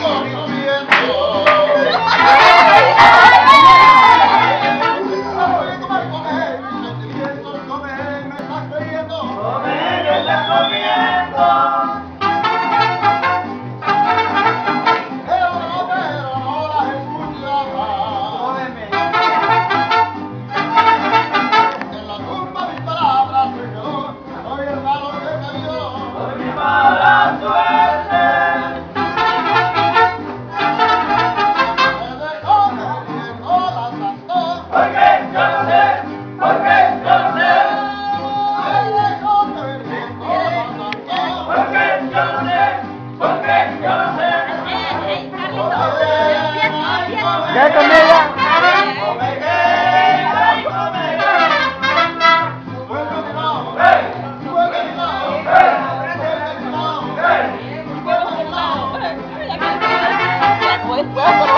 comiendo. ¿Qué con ella? comiendo. Por